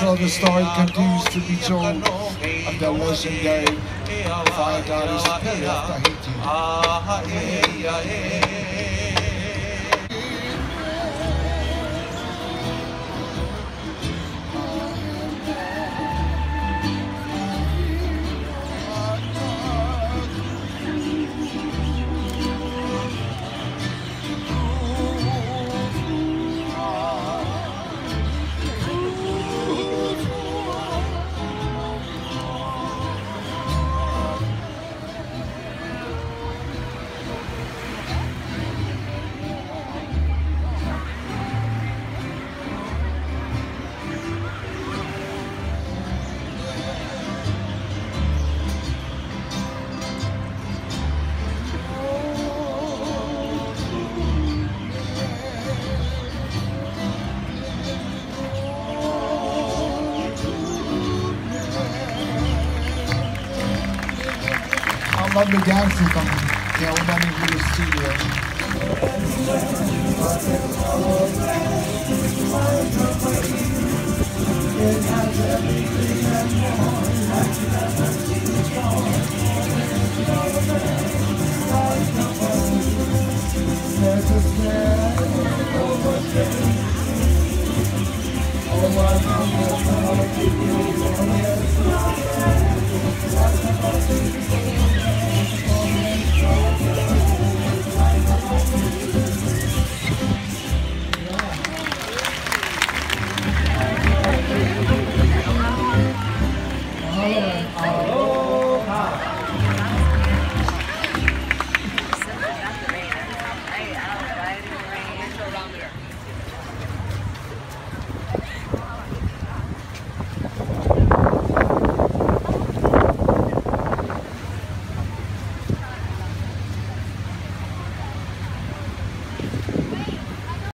So the story continues to be told of there was a day five dollars paid after Haiti. public dancing company. Yeah, we're down in the studio. Oh my God.